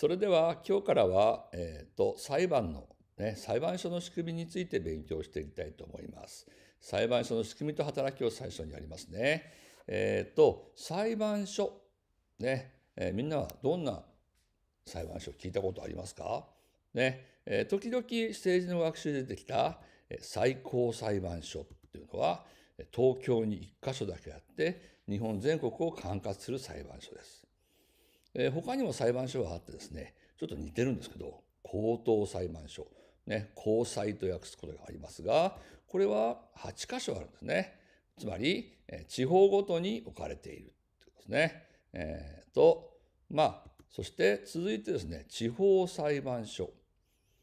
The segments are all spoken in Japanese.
それでは今日からは、えーと、裁判の、ね、裁判所の仕組みについて勉強していきたいと思います。裁判所の仕組みと働きを最初にやりますね。えっ、ー、と、裁判所、ね、えー、みんなはどんな裁判所聞いたことありますか？ね、えー、時々政治の学習で出てきた最高裁判所っていうのは東京に1箇所だけあって日本全国を管轄する裁判所です。えー、他にも裁判所があってですねちょっと似てるんですけど高等裁判所、ね、高裁と訳すことがありますがこれは8箇所あるんですね。つまり、えー、地方ごとに置かれているということですね。えー、とまあそして続いてですね地方裁判所。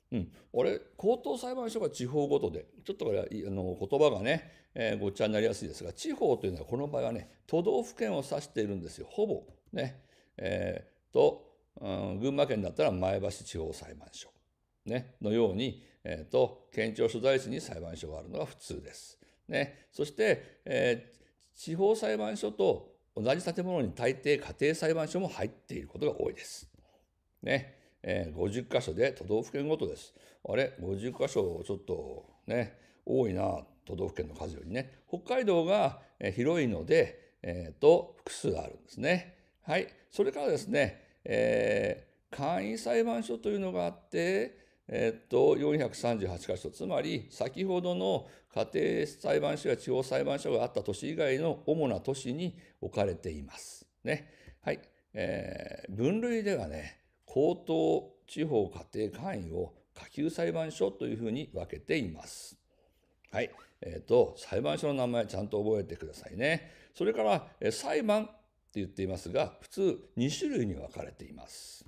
うん、俺高等裁判所が地方ごとでちょっとこれあの言葉がね、えー、ごっちゃになりやすいですが地方というのはこの場合はね都道府県を指しているんですよほぼね。えー、と、うん、群馬県だったら前橋地方裁判所、ね、のように、えー、と県庁所在地に裁判所があるのが普通です。ね、そして、えー、地方裁判所と同じ建物に大抵家庭裁判所も入っていることが多いです。ねえー、50箇所で都道府県ごとです。あれ50箇所ちょっとね多いな都道府県の数よりね北海道が広いので、えー、と複数あるんですね。はい、それからですね、えー、簡易裁判所というのがあって、え、っと438箇所つまり先ほどの家庭裁判所や地方裁判所があった都市以外の主な都市に置かれています。ねはいえー、分類ではね高等地方家庭簡易を下級裁判所というふうに分けています。はい。えっ、ー、と、裁判所の名前ちゃんと覚えてくださいね。それから、え裁判言っていますが、普通2種類に分かれています。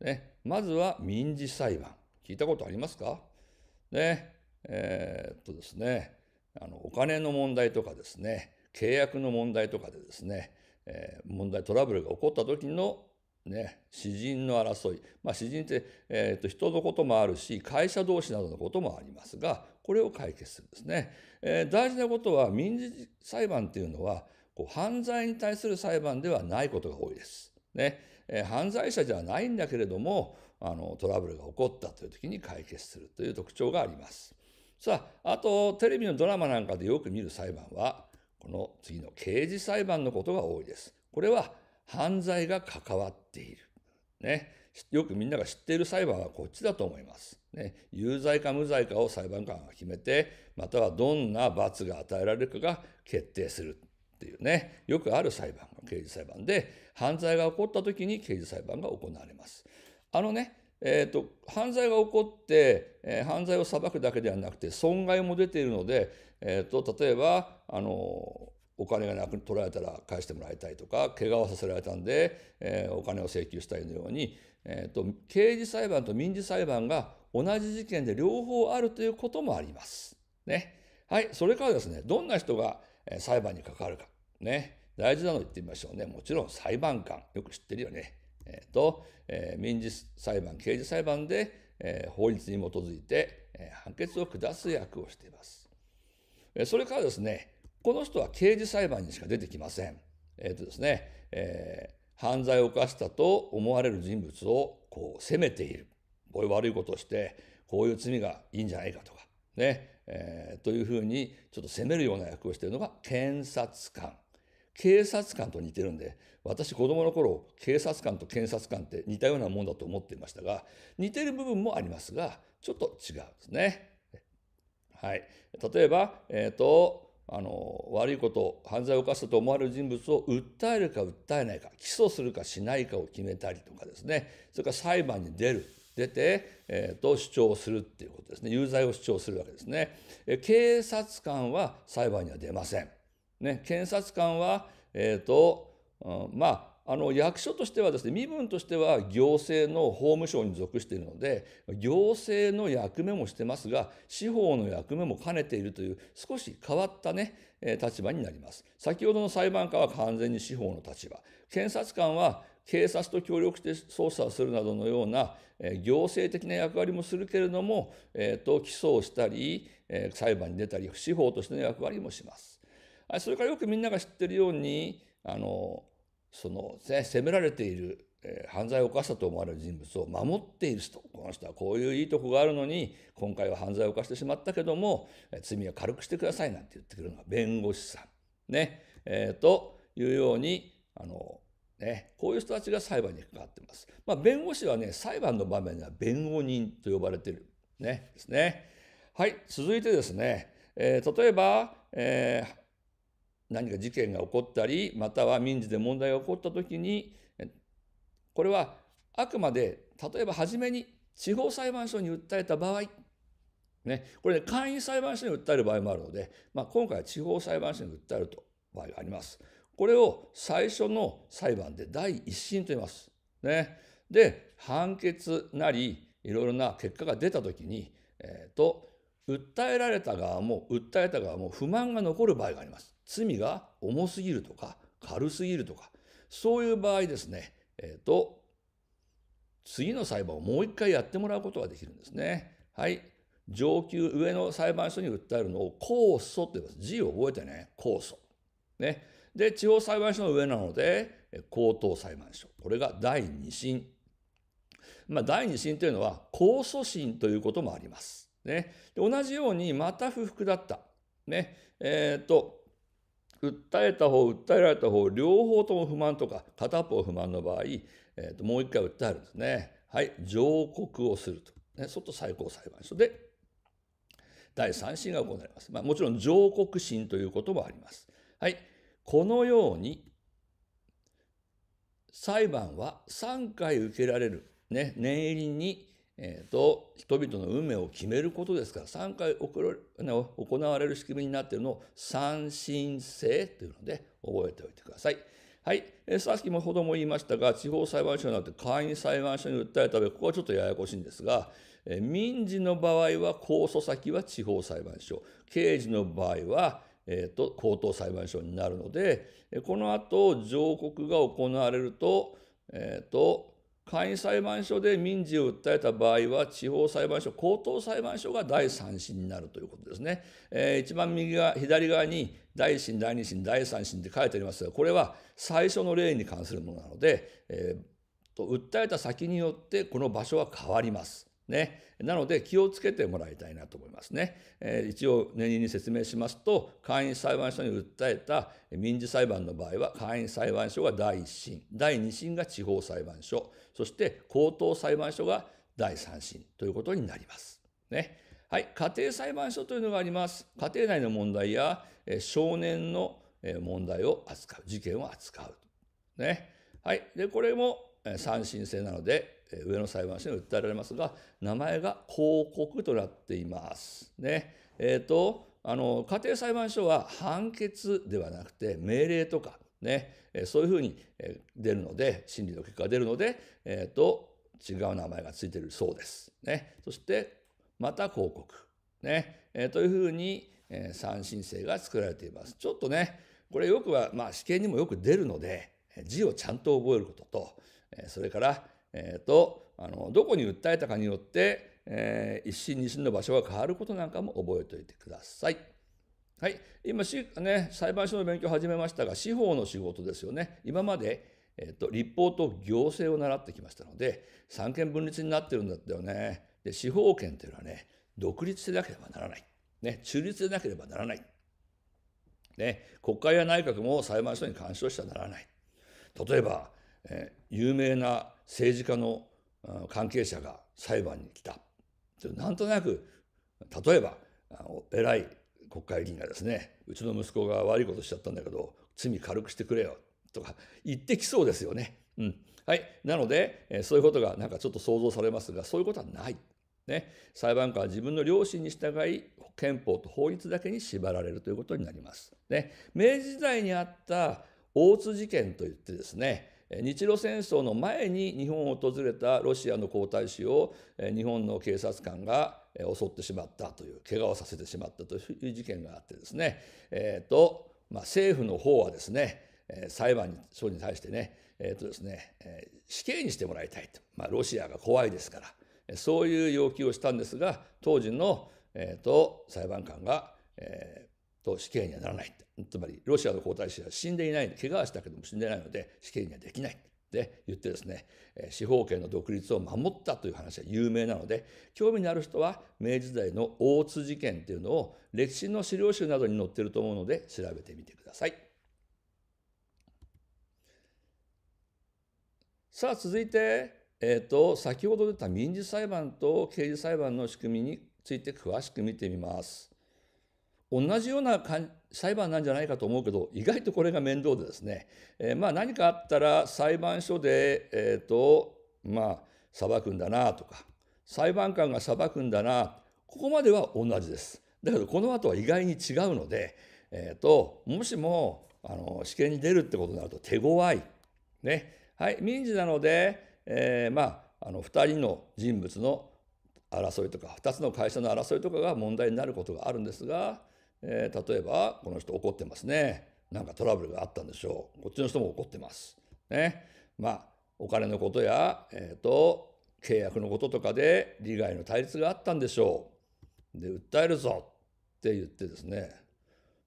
ね、まずは民事裁判。聞いたことありますか？ね、えー、っとですね、あのお金の問題とかですね、契約の問題とかでですね、えー、問題、トラブルが起こった時のね、詩人の争い、まあ、詩人って、えーと、人のこともあるし会社同士などのこともありますがこれを解決するんですね、えー、大事なことは民事裁判っていうのはこう犯罪に対する裁判ではないことが多いです。ねえー、犯罪者じゃないんだけれどもあのトラブルが起こったという時に解決するという特徴があります。さああとテレビのドラマなんかでよく見る裁判はこの次の刑事裁判のことが多いです。これは犯罪が関わっている。ね、よくみんなが知っている裁判はこっちだと思います。ね、有罪か無罪かを裁判官が決めてまたはどんな罰が与えられるかが決定するっていうねよくある裁判が刑事裁判で犯罪が起こった時に刑事裁判が行われます。あのねえーと、犯罪が起こって、えー、犯罪を裁くだけではなくて損害も出ているので、えーと、例えばあのお金がなく取られたら返してもらいたいとか怪我をさせられたんで、えー、お金を請求したいのように、えーと刑事裁判と民事裁判が同じ事件で両方あるということもあります。ね。はい。それからですね、どんな人が裁判に関わるか。ね。大事なの言ってみましょうね。もちろん裁判官。よく知ってるよね。えっ、ー、と、えー、民事裁判、刑事裁判で、えー、法律に基づいて、え、判決を下す役をしています。え、それからですね、この人は刑事裁判にしか出てきません。えっ、とですね、え、犯罪を犯したと思われる人物をこう責めている。こういう悪いことをしてこういう罪がいいんじゃないかとかね、えー、というふうにちょっと責めるような役をしているのが検察官。警察官と似てるんで私子供の頃警察官と検察官って似たようなもんだと思っていましたが似てる部分もありますがちょっと違うんですね。はい、例えば、えーとあの悪いこと犯罪を犯したと思われる人物を訴えるか訴えないか起訴するかしないかを決めたりとかですね。それから裁判に出る。出て、えー、と主張するっていうことですね有罪を主張するわけですね。え警察官は裁判には出ません。ね、検察官は、えーとうん、まああの役所としてはですね身分としては行政の法務省に属しているので行政の役目もしてますが司法の役目も兼ねているという少し変わったね立場になります。先ほどの裁判官は完全に司法の立場検察官は警察と協力して捜査をするなどのような、行政的な役割もするけれども、えーと、起訴をしたり、裁判に出たり司法としての役割もします。それからよくみんなが知ってるようにあのその、ね、責められているえー、犯罪を犯したと思われる人物を守っている人この人はこういういいとこがあるのに今回は犯罪を犯してしまったけども、えー、罪は軽くしてくださいなんて言ってくるのが弁護士さん。ねえー、というようにあの、ね、こういう人たちが裁判に関わっています。まあ、弁護士はね裁判の場面では弁護人と呼ばれている、ね、ですね。はい続いてですね、えー、例えば、えー、何か事件が起こったりまたは民事で問題が起こった時にこれはあくまで例えば初めに地方裁判所に訴えた場合ね、これね、簡易裁判所に訴える場合もあるので、まあ、今回は地方裁判所に訴えると場合があります。これを最初の裁判で第一審と言います。ね、で判決なりいろいろな結果が出た時に、えーと、訴えられた側も訴えた側も不満が残る場合があります。罪が重すぎるとか軽すぎるとかそういう場合ですねえっ、ー、と、次の裁判をもう一回やってもらうことができるんですね。はい。上級上の裁判所に訴えるのを控訴って言います。字を覚えてね、控訴。ね。で、地方裁判所の上なので、高等裁判所。これが第二審。まあ、第二審というのは控訴審ということもあります。ね。同じようにまた不服だった。ね。えっ、ー、と、訴えた方訴えられた方両方とも不満とか片方不満の場合、えー、ともう一回訴えるんですね。はい、上告をすると。ね、外最高裁判所で第三審が行われます。まあ、もちろん上告審ということもあります。はい、このように裁判は3回受けられる、ね、念入りにえーと、人々の運命を決めることですから3回行われる仕組みになっているのを三審制というので覚えておいてください。はい、えー、さっきもほども言いましたが地方裁判所になって簡易裁判所に訴えた場合ここはちょっとややこしいんですが、えー、民事の場合は控訴先は地方裁判所刑事の場合は、えーと、高等裁判所になるのでこの後上告が行われると,、えーと簡易裁判所で民事を訴えた場合は地方裁判所高等裁判所が第三審になるということですね。えー、一番右側左側に第一審第二審第三審って書いてありますがこれは最初の例に関するものなので、えー、と訴えた先によってこの場所は変わります。ね、なので気をつけてもらいたいなと思いますね。えー、一応念入りに説明しますと簡易裁判所に訴えた民事裁判の場合は簡易裁判所が第一審第二審が地方裁判所そして高等裁判所が第三審ということになります。ねはい、家庭裁判所というのがあります。家庭内の問題やえ少年の問題を扱う事件を扱う。ねはい、でこれも三審制なので上の裁判所に訴えられますが名前が広告となっています。ねえーと、あの家庭裁判所は判決ではなくて命令とかねそういうふうに出るので審理の結果が出るので、えーと、違う名前がついているそうです。ね、そしてまた広告、ねえー、というふうに、えー、三審制が作られています。ちょっとねこれよくは、まあ、試験にもよく出るので字をちゃんと覚えることとそれからえーと、あのどこに訴えたかによって、えー、一審二審の場所が変わることなんかも覚えておいてください。はい、今し、ね、裁判所の勉強を始めましたが司法の仕事ですよね。今まで、えーと、立法と行政を習ってきましたので三権分立になってるんだったよね。で司法権というのはね独立でなければならない、ね、中立でなければならない、ね、国会や内閣も裁判所に干渉してはならない。例えば、えー、有名な政治家の関係者が裁判に来た。なんとなく例えば偉い国会議員がですねうちの息子が悪いことしちゃったんだけど罪軽くしてくれよとか言ってきそうですよね。うん、はい、なので、えそういうことがなんかちょっと想像されますがそういうことはない。ね、裁判官は自分の良心に従い憲法と法律だけに縛られるということになります。ね、明治時代にあった大津事件といってですね日露戦争の前に日本を訪れたロシアの皇太子を日本の警察官が襲ってしまったという怪我をさせてしまったという事件があってですね、えーとまあ、政府の方はですね裁判所に対してね,、えーとですね死刑にしてもらいたいと、まあ、ロシアが怖いですから。そういう要求をしたんですが当時の、えーと、裁判官が、えー、と死刑にはならないつまりロシアの皇太子は死んでいない怪我はしたけども死んでないので死刑にはできないって言ってですね、司法権の独立を守ったという話は有名なので、興味のある人は明治時代の大津事件っていうのを歴史の資料集などに載っていると思うので調べてみてください。さあ続いて、えーと、先ほど出た民事裁判と刑事裁判の仕組みについて詳しく見てみます。同じような裁判なんじゃないかと思うけど意外とこれが面倒でですね、えー、まあ何かあったら裁判所で、えーとまあ、裁くんだなとか裁判官が裁くんだなここまでは同じです。だけどこの後は意外に違うので、えーと、もしもあの試験に出るってことになると手強い。ねはい、民事なので、えー、まああの2人の人物の争いとか2つの会社の争いとかが問題になることがあるんですがえー、例えばこの人怒ってますねなんかトラブルがあったんでしょうこっちの人も怒ってます。ねまあお金のことや、えーと、契約のこととかで利害の対立があったんでしょう。で訴えるぞって言ってですね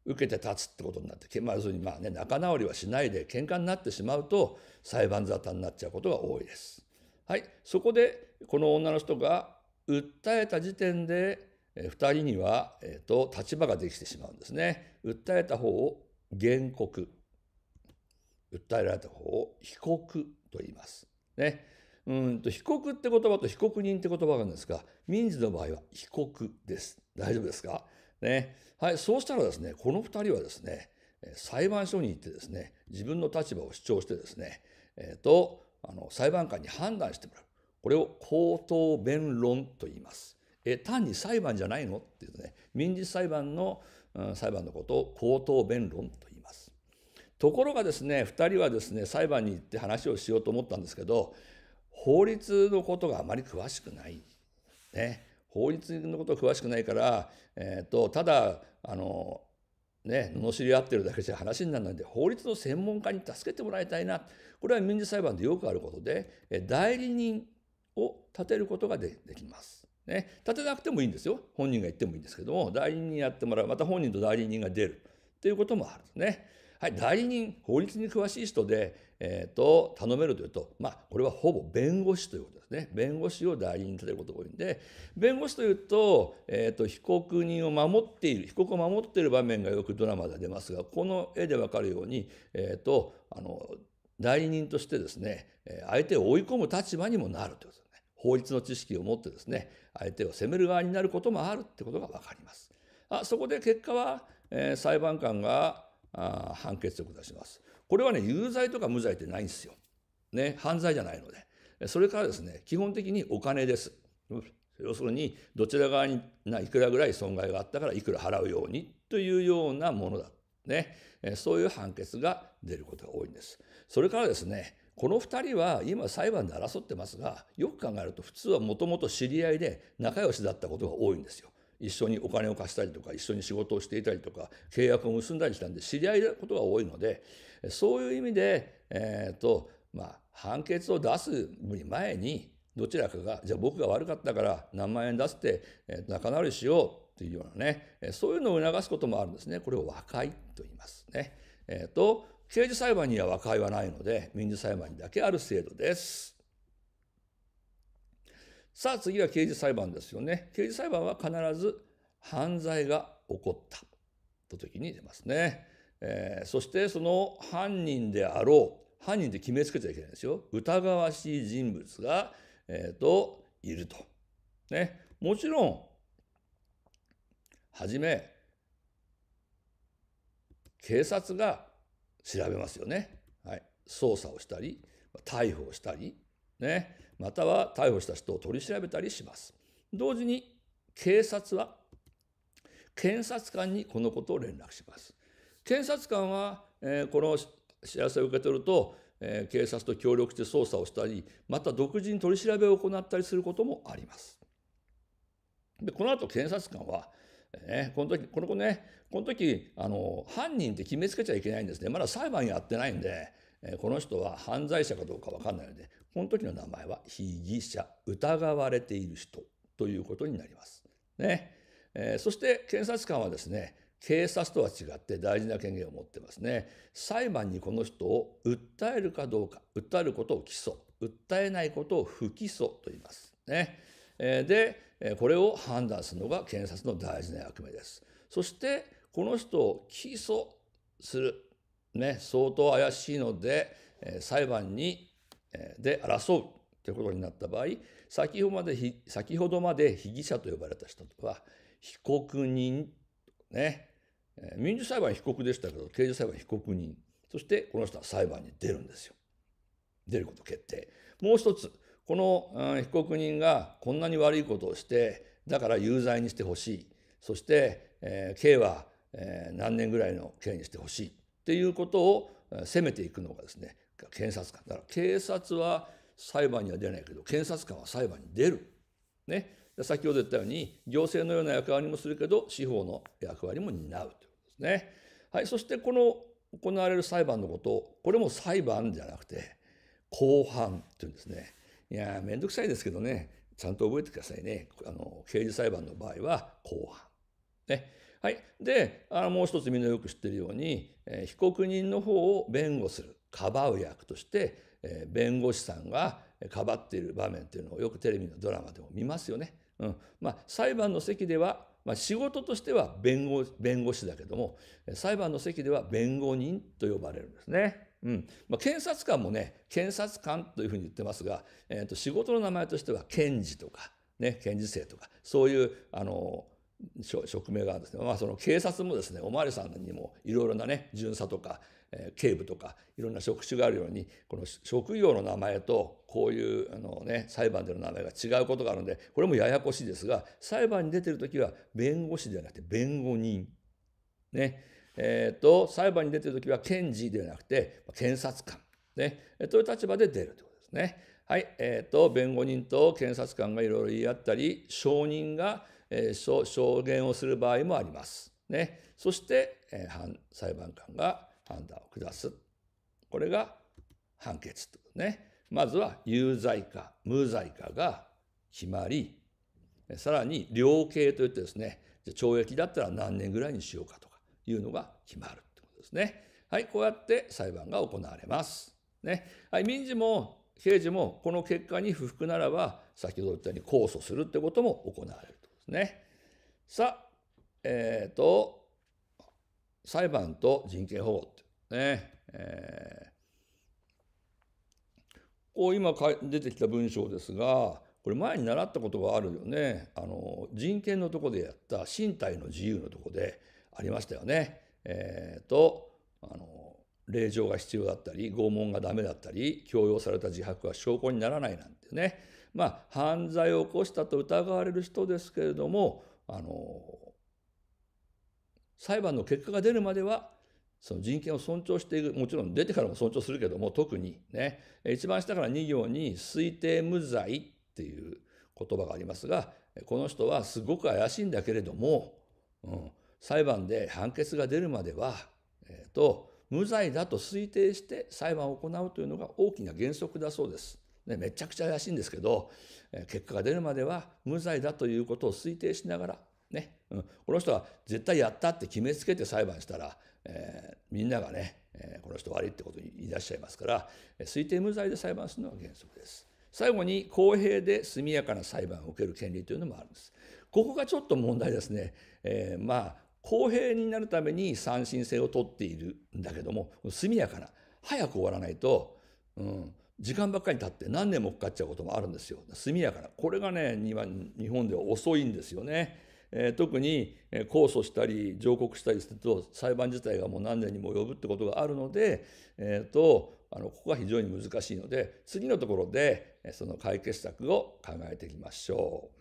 受けて立つってことになって、まあ、要するにまあ、ね、仲直りはしないで喧嘩になってしまうと裁判沙汰になっちゃうことが多いです。はい、そこでこの女の人が訴えた時点で2人には、えーと、立場ができてしまうんですね。訴えた方を原告訴えられた方を被告と言います。ね、うんと被告って言葉と被告人って言葉があるんですが民事の場合は被告です。大丈夫ですか？ね。はい、そうしたらですねこの2人はですね裁判所に行ってですね自分の立場を主張してですね、えーとあの裁判官に判断してもらうこれを口頭弁論と言います。え単に裁判じゃないの？っていうね民事裁判の、うん、裁判のことを口頭弁論と言います。ところがですね2人はですね裁判に行って話をしようと思ったんですけど法律のことがあまり詳しくない。ね、法律のこと詳しくないから、えーと、ただあのね罵り合ってるだけじゃ話にならないんで法律の専門家に助けてもらいたいなこれは民事裁判でよくあることで代理人を立てることができます。ね、立てなくてもいいんですよ。本人が言ってもいいんですけども代理人にやってもらう。また本人と代理人が出る。ということもあるんですね。はい、代理人法律に詳しい人で、えーと、頼めるというとまあこれはほぼ弁護士ということですね。弁護士を代理人に立てることが多いんで弁護士というと,、えーと、被告人を守っている被告を守っている場面がよくドラマで出ますがこの絵で分かるように、えーとあの代理人としてですね相手を追い込む立場にもなるということです。法律の知識を持ってですね相手を責める側になることもあるってことが分かります。あそこで結果は、えー、裁判官があ判決を下します。これはね有罪とか無罪ってないんですよ。ね犯罪じゃないので。それからですね基本的にお金です。要するにどちら側にいくらぐらい損害があったからいくら払うようにというようなものだ。ね、そういう判決が出ることが多いんです。それからですねこの2人は今裁判で争ってますがよく考えると普通はもともと知り合いで仲良しだったことが多いんですよ。一緒にお金を貸したりとか一緒に仕事をしていたりとか契約を結んだりしたんで知り合いなことが多いのでそういう意味で、えーとまあ、判決を出す前にどちらかがじゃあ僕が悪かったから何万円出して、仲直りしようっていうようなねそういうのを促すこともあるんですねこれを和解と言いますね。えーと刑事裁判には和解はないので民事裁判にだけある制度です。さあ次は刑事裁判ですよね。刑事裁判は必ず犯罪が起こったと時に出ますね。えー、そしてその犯人であろう犯人で決めつけちゃいけないんですよ。疑わしい人物が、えーと、いると。ね、もちろんはじめ警察が調べますよね。はい、捜査をしたり逮捕をしたり、ね、または逮捕した人を取り調べたりします。同時に警察は検察官にこのことを連絡します。検察官は、えー、この知らせを受け取ると、えー、警察と協力して捜査をしたりまた独自に取り調べを行ったりすることもあります。でこの後検察官はね、この時、この子ね、この時、あの、犯人って決めつけちゃいけないんですね。まだ裁判やってないんで、えこの人は犯罪者かどうかわかんないので、この時の名前は被疑者、疑われている人ということになります。ね。えー、そして検察官はですね、警察とは違って大事な権限を持ってますね。裁判にこの人を訴えるかどうか、訴えることを起訴、訴えないことを不起訴と言いますね。で、これを判断するのが検察の大事な役目です。そして、この人を起訴する、ね、相当怪しいので、裁判にで争うということになった場合、先ほどまで先ほどまで被疑者と呼ばれた人は被告人ね民事裁判被告でしたけど刑事裁判被告人そしてこの人は裁判に出るんですよ出ること決定もう一つこの、被告人がこんなに悪いことをしてだから有罪にしてほしいそして、えー、刑は、えー、何年ぐらいの刑にしてほしいっていうことを責めていくのがですね検察官だから警察は裁判には出ないけど検察官は裁判に出る。ね、先ほど言ったように行政のような役割もするけど司法の役割も担うということですね。はい、そしてこの行われる裁判のことをこれも裁判じゃなくて公判というんですね。いや面倒くさいですけどねちゃんと覚えてくださいね。あの刑事裁判の場合は公判。ね。はい、であもう一つみんなよく知ってるように、えー、被告人の方を弁護するかばう役として、えー、弁護士さんがかばっている場面っていうのをよくテレビのドラマでも見ますよね。うんまあ、裁判の席では、まあ、仕事としては弁護弁護士だけども裁判の席では弁護人と呼ばれるんですね。うん。まあ、検察官もね検察官というふうに言ってますが、えー、と仕事の名前としては検事とか、ね、検事生とかそういうあの職名があるんですね、まあ、その警察もですねお巡りさんにもいろいろなね巡査とかえ警部とかいろんな職種があるようにこの職業の名前とこういうあの、ね、裁判での名前が違うことがあるのでこれもややこしいですが裁判に出てる時は弁護士ではなくて弁護人。ね。えーと、裁判に出てる時は検事ではなくて検察官、ね、という立場で出るということですね。はい、えーと、弁護人と検察官がいろいろ言い合ったり証人が、えー、証言をする場合もあります。ね、そして、えー、裁判官が判断を下す。これが判決とね。まずは有罪か無罪かが決まり、さらに量刑といってですね、懲役だったら何年ぐらいにしようかというのが決まるってことですね。はい、こうやって裁判が行われます。ね。はい、民事も刑事もこの結果に不服ならば、先ほど言ったように控訴するってことも行われるということですね。さあ、えっ、ー、と、裁判と人権保護ってね、えー、こう今出てきた文章ですがこれ前に習ったことがあるよねあの人権のとこでやった身体の自由のとこでありましたよね。えーと、あの令状が必要だったり拷問がダメだったり強要された自白は証拠にならないなんてね。まあ犯罪を起こしたと疑われる人ですけれどもあの裁判の結果が出るまではその人権を尊重していくもちろん出てからも尊重するけども特にね。一番下から2行に推定無罪っていう言葉がありますがこの人はすごく怪しいんだけれども、うん、裁判で判決が出るまでは、えーと、無罪だと推定して裁判を行うというのが大きな原則だそうです。ね、めちゃくちゃ怪しいんですけど、え結果が出るまでは無罪だということを推定しながらね、うん、この人は絶対やったって決めつけて裁判したら、えー、みんながね、えー、この人悪いってことに言い出しちゃいますから推定無罪で裁判するのが原則です。最後に公平で速やかな裁判を受ける権利というのもあるんです。ここがちょっと問題ですね。えー、まあ公平になるために三審制を取っているんだけども速やかな早く終わらないと、うん、時間ばっかり経って何年もかかっちゃうこともあるんですよ。速やかなこれがね日本では遅いんですよね。え特に控訴したり上告したりすると裁判自体がもう何年にも及ぶってことがあるので、えーと、あのここが非常に難しいので次のところでその解決策を考えていきましょう。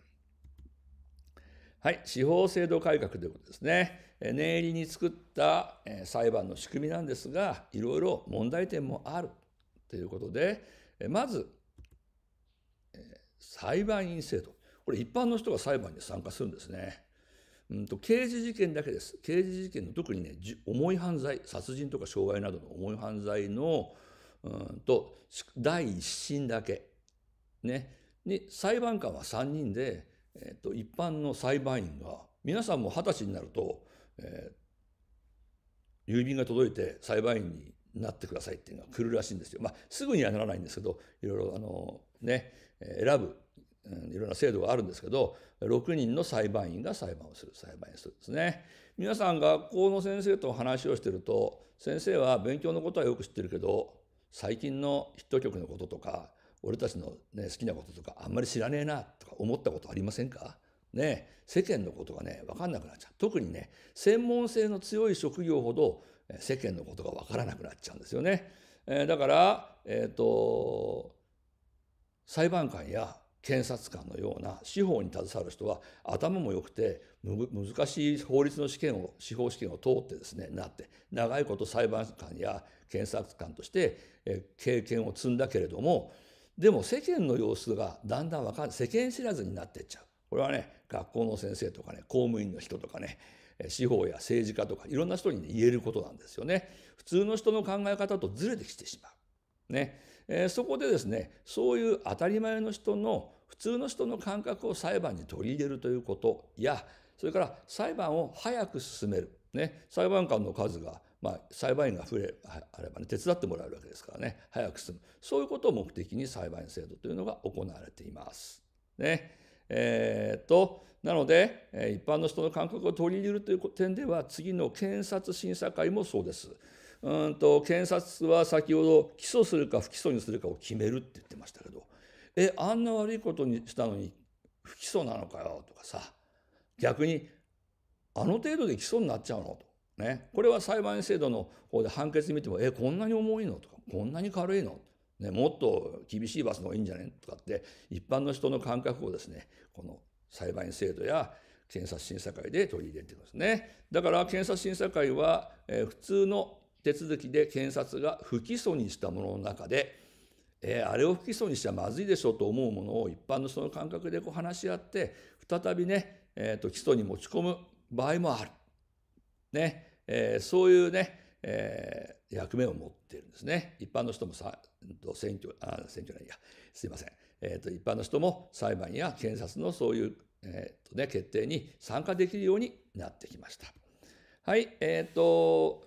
はい、司法制度改革ということですね。念入りに作った裁判の仕組みなんですがいろいろ問題点もあるということでまず裁判員制度これ一般の人が裁判に参加するんですね。うんと刑事事件だけです。刑事事件の特にね重い犯罪殺人とか傷害などの重い犯罪のうんと第一審だけねに裁判官は3人で、えー、と一般の裁判員が皆さんも二十歳になると、えー、郵便が届いて裁判員になってくださいっていうのが来るらしいんですよ。まあ、すぐにはならないんですけど、いろいろあの、ね、選ぶ、うん、いろんな制度があるんですけど、6人の裁判員が裁判をする、裁判員するんですね。皆さん学校の先生と話をしてると、先生は勉強のことはよく知ってるけど、最近のヒット曲のこととか、俺たちの、ね、好きなこととかあんまり知らねえなとか思ったことありませんか？ね、世間のことがね分かんなくなっちゃう特にね専門性の強い職業ほど世間のことが分からなくなっちゃうんですよね。えー、だから、えーと、裁判官や検察官のような司法に携わる人は頭も良くて難しい法律の試験を司法試験を通ってですねなって長いこと裁判官や検察官として経験を積んだけれどもでも世間の様子がだんだん分かる世間知らずになってっちゃう。これはね学校の先生とかね公務員の人とかね司法や政治家とかいろんな人に、ね、言えることなんですよね。普通の人の考え方とずれてきてしまう。ねえー、そこでですねそういう当たり前の人の普通の人の感覚を裁判に取り入れるということやそれから裁判を早く進める、ね、裁判官の数が、まあ、裁判員が増えあれば、ね、手伝ってもらえるわけですからね早く進むそういうことを目的に裁判員制度というのが行われています。ねえー、となので一般の人の感覚を取り入れるという点では次の検察審査会もそうです。うんと検察は先ほど起訴するか不起訴にするかを決めるって言ってましたけどえあんな悪いことにしたのに不起訴なのかよとかさ逆にあの程度で起訴になっちゃうのと。ね、これは裁判員制度の方で判決見てもえこんなに重いのとかこんなに軽いの？ね、もっと厳しい罰の方がいいんじゃね？とかって一般の人の感覚をですねこの裁判員制度や検察審査会で取り入れていますね。だから検察審査会は、えー、普通の手続きで検察が不起訴にしたものの中で、えー、あれを不起訴にしちゃまずいでしょと思うものを一般の人の感覚でこう話し合って再びね、えーと、起訴に持ち込む場合もある。ねえー、そういうね、えー、役目を持っているんですね。一般の人もさ選挙あ選挙ないやすいません、えーと、一般の人も裁判や検察のそういう、えーとね、決定に参加できるようになってきました。はい、えっ、ー、と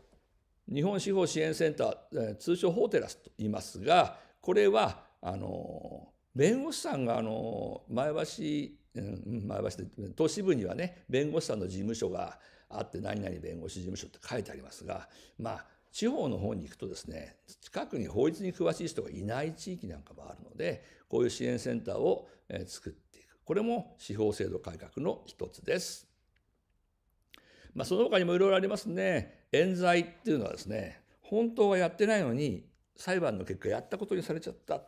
日本司法支援センター、通称ホーテラスと言いますがこれはあの弁護士さんがあの前橋、うん、前橋で都市部にはね弁護士さんの事務所があって何々弁護士事務所って書いてありますがまあ地方の方に行くとですね近くに法律に詳しい人がいない地域なんかもあるのでこういう支援センターを作っていくこれも司法制度改革の一つです。まあ、その他にもいろいろありますね。冤罪っていうのはですね本当はやってないのに裁判の結果やったことにされちゃった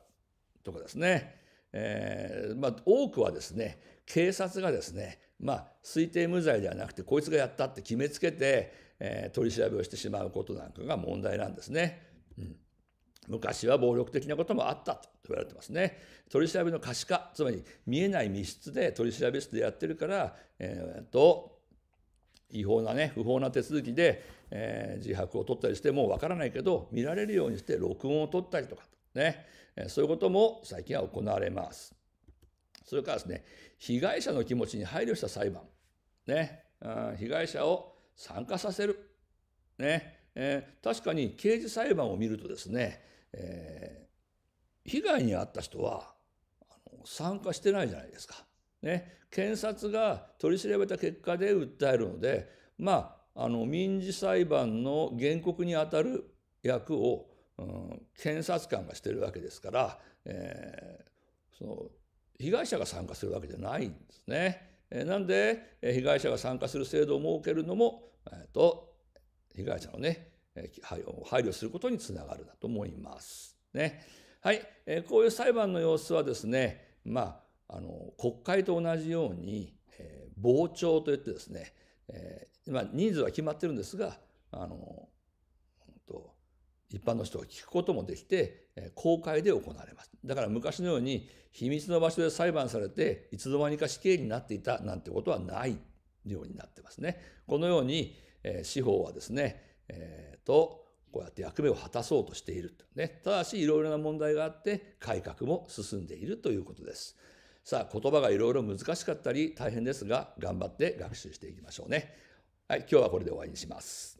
とかですね、えーまあ、多くはですね警察がですねまあ推定無罪ではなくてこいつがやったって決めつけてえー、取り調べをしてしまうことなんかが問題なんですね。うん昔は暴力的なこともあったと言われてますね。取り調べの可視化、つまり見えない密室で取り調べ室でやってるから、えー、と違法なね不法な手続きで、えー、自白を取ったりしてもわからないけど見られるようにして録音を取ったりとかね、えー、そういうことも最近は行われます。それからですね被害者の気持ちに配慮した裁判ね、うん、被害者を参加させる。ねえー、確かに刑事裁判を見るとですね、えー、被害に遭った人はあの参加してないじゃないですか。ね、検察が取り調べた結果で訴えるのでまああの民事裁判の原告にあたる役を、うん、検察官がしてるわけですから、えー、その被害者が参加するわけじゃないんですね。なんで被害者が参加する制度を設けるのも、えー、と被害者のね配慮することにつながるだと思います。ねはい、えこういう裁判の様子はですね、まあ、あの国会と同じように、えー、傍聴といってですね、えーまあ、人数は決まってるんですがあの一般の人が聞くこともできて、え公開で行われます。だから昔のように秘密の場所で裁判されていつの間にか死刑になっていたなんてことはないようになってますね。このように、え司法はですね、えー、とこうやって役目を果たそうとしていると、ね、ただしいろいろな問題があって改革も進んでいるということです。さあ言葉がいろいろ難しかったり大変ですが頑張って学習していきましょうね。はい、今日はこれで終わりにします。